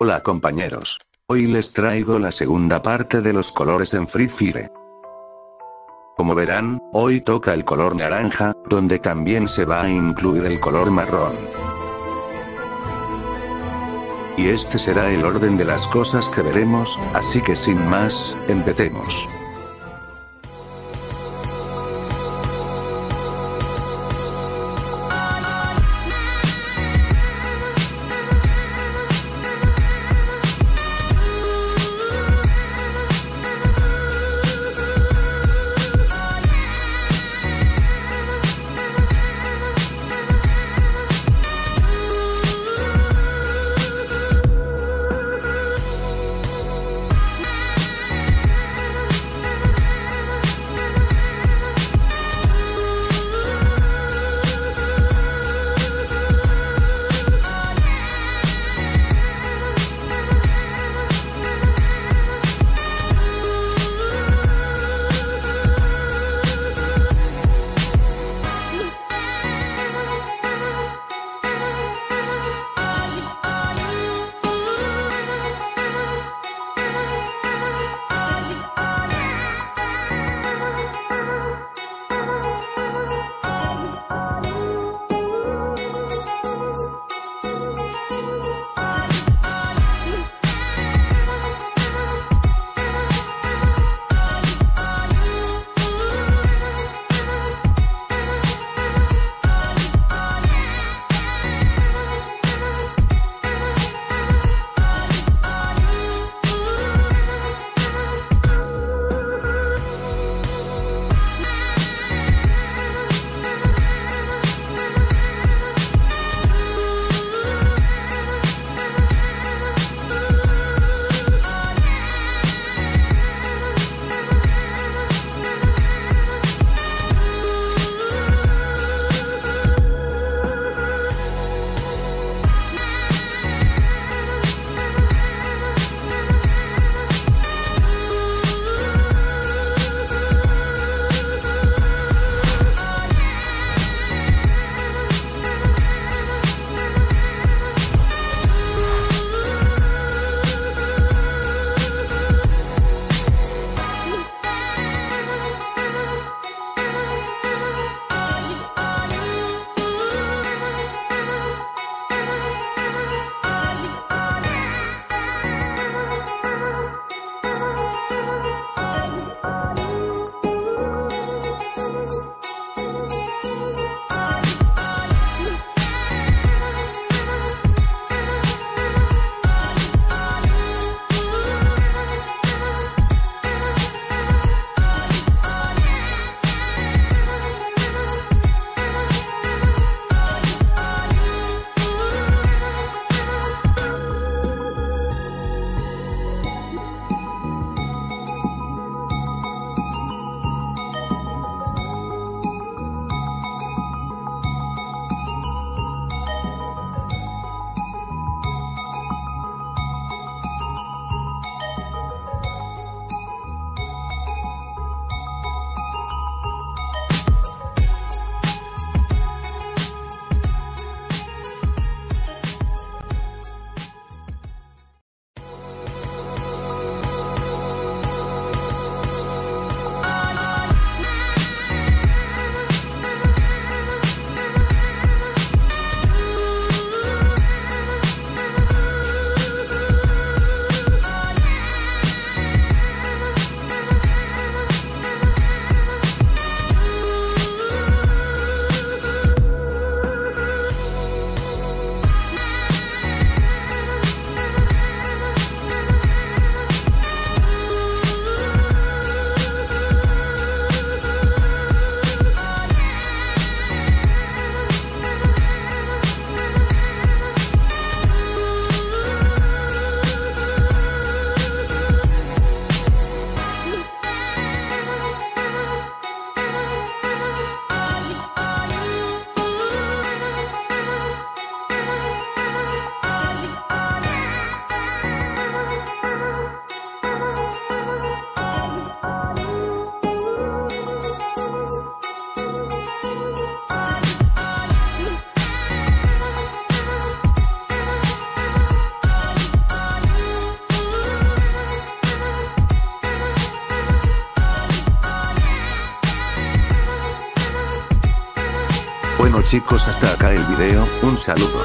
Hola compañeros. Hoy les traigo la segunda parte de los colores en Free Fire. Como verán, hoy toca el color naranja, donde también se va a incluir el color marrón. Y este será el orden de las cosas que veremos, así que sin más, empecemos. Chicos hasta acá el video, un saludo.